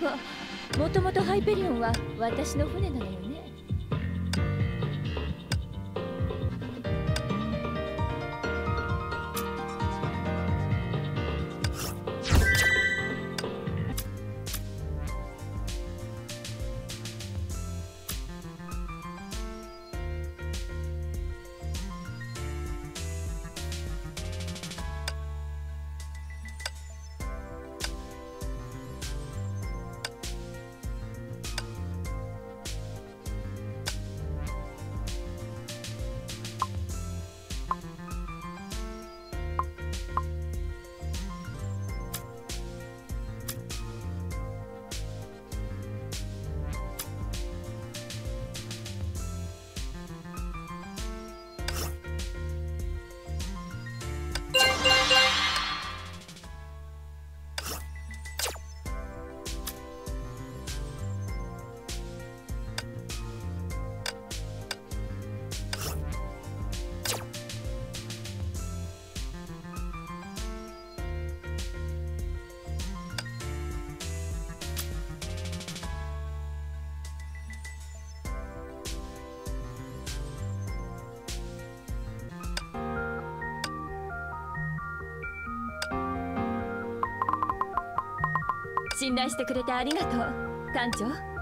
ばもともとハイペリオンは私の船なのよね。信頼してくれてありがとう。艦長。